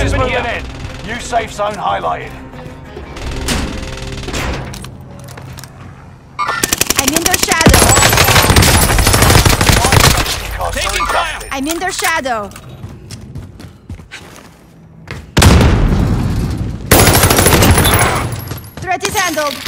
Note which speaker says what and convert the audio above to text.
Speaker 1: Gas is moving
Speaker 2: here.
Speaker 1: in. New safe zone highlighted.
Speaker 3: I'm in their shadow.
Speaker 2: Taking fire.
Speaker 3: I'm in their shadow. Threat is handled.